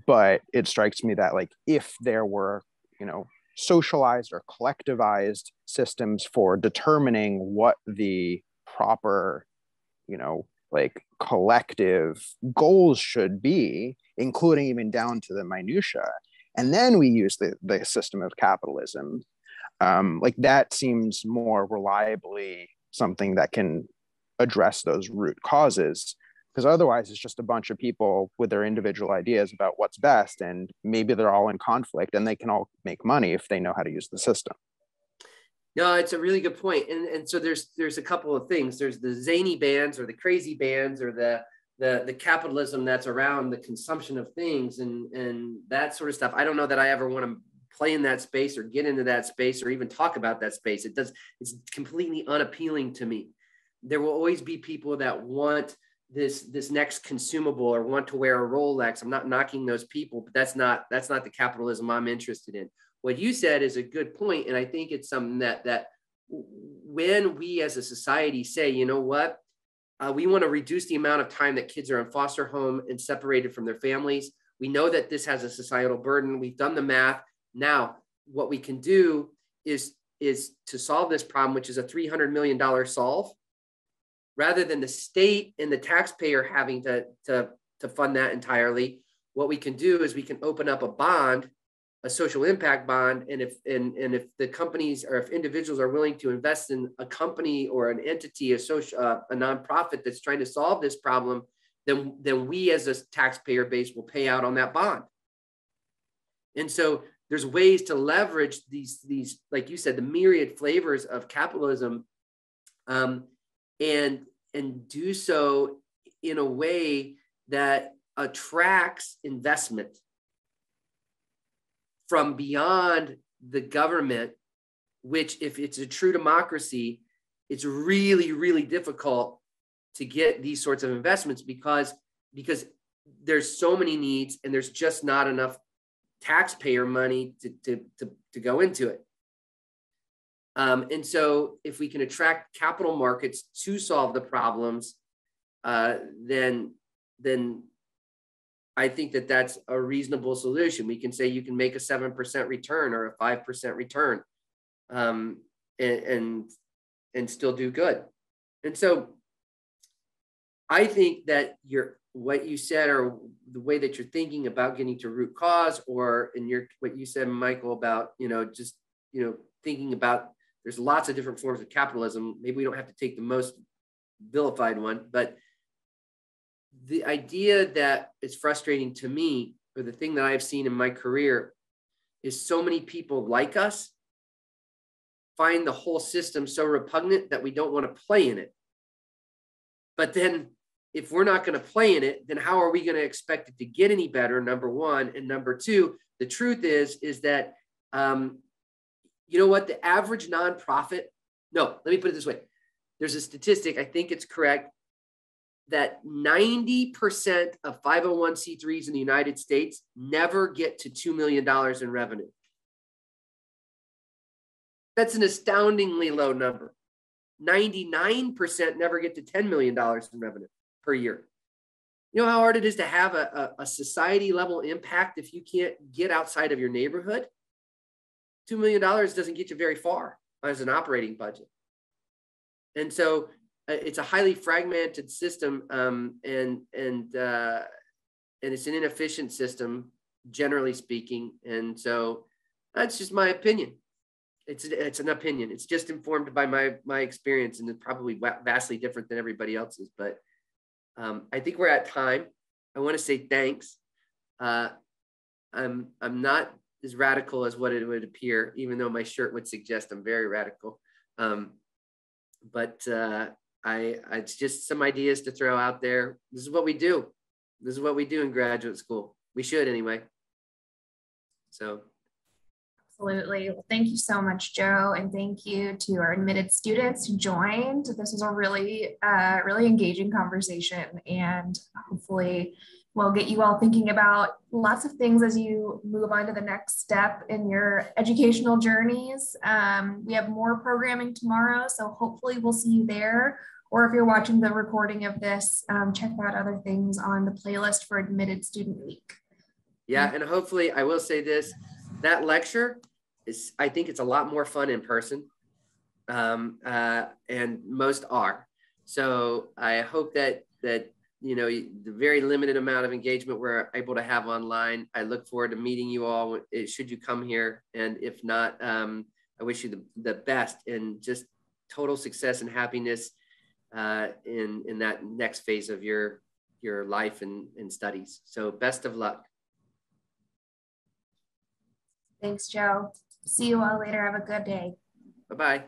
but it strikes me that like if there were you know socialized or collectivized systems for determining what the proper you know like collective goals should be including even down to the minutia and then we use the, the system of capitalism. Um, like that seems more reliably something that can address those root causes because otherwise it's just a bunch of people with their individual ideas about what's best and maybe they're all in conflict and they can all make money if they know how to use the system. No it's a really good point and, and so there's there's a couple of things. There's the zany bands or the crazy bands or the the the capitalism that's around the consumption of things and and that sort of stuff. I don't know that i ever want to play in that space or get into that space or even talk about that space. It does it's completely unappealing to me. There will always be people that want this this next consumable or want to wear a Rolex. I'm not knocking those people, but that's not that's not the capitalism I'm interested in. What you said is a good point, and I think it's something that that when we as a society say, you know what, uh, we want to reduce the amount of time that kids are in foster home and separated from their families. We know that this has a societal burden. We've done the math. Now, what we can do is is to solve this problem, which is a $300 million solve rather than the state and the taxpayer having to, to, to fund that entirely, what we can do is we can open up a bond, a social impact bond. And if and, and if the companies or if individuals are willing to invest in a company or an entity, a social uh, a nonprofit that's trying to solve this problem, then then we as a taxpayer base will pay out on that bond. And so there's ways to leverage these these like you said the myriad flavors of capitalism um, and and do so in a way that attracts investment from beyond the government, which, if it's a true democracy, it's really, really difficult to get these sorts of investments because because there's so many needs and there's just not enough taxpayer money to, to, to, to go into it. Um, and so if we can attract capital markets to solve the problems, uh, then, then I think that that's a reasonable solution. We can say you can make a 7% return or a 5% return um, and, and, and still do good. And so I think that you're what you said or the way that you're thinking about getting to root cause or in your what you said michael about you know just you know thinking about there's lots of different forms of capitalism maybe we don't have to take the most vilified one but the idea that is frustrating to me or the thing that i've seen in my career is so many people like us find the whole system so repugnant that we don't want to play in it but then if we're not going to play in it, then how are we going to expect it to get any better? Number one, and number two, the truth is is that um, you know what the average nonprofit. No, let me put it this way. There's a statistic. I think it's correct that 90% of 501c3s in the United States never get to $2 million in revenue. That's an astoundingly low number. 99% never get to $10 million in revenue per year. You know how hard it is to have a, a, a society level impact if you can't get outside of your neighborhood? $2 million doesn't get you very far as an operating budget. And so uh, it's a highly fragmented system um, and, and, uh, and it's an inefficient system, generally speaking. And so that's just my opinion. It's, it's an opinion. It's just informed by my, my experience and it's probably vastly different than everybody else's. But um, I think we're at time. I want to say thanks. Uh, I'm I'm not as radical as what it would appear, even though my shirt would suggest I'm very radical. Um, but uh, I, I, it's just some ideas to throw out there. This is what we do. This is what we do in graduate school. We should anyway. So Absolutely. Well, thank you so much, Joe. And thank you to our admitted students who joined. This was a really, uh, really engaging conversation and hopefully will get you all thinking about lots of things as you move on to the next step in your educational journeys. Um, we have more programming tomorrow, so hopefully we'll see you there. Or if you're watching the recording of this, um, check out other things on the playlist for Admitted Student Week. Yeah, and hopefully I will say this, that lecture is I think it's a lot more fun in person, um, uh, and most are. So I hope that that you know the very limited amount of engagement we're able to have online. I look forward to meeting you all. Should you come here, and if not, um, I wish you the, the best and just total success and happiness uh, in in that next phase of your your life and, and studies. So best of luck. Thanks, Joe. See you all later. Have a good day. Bye bye.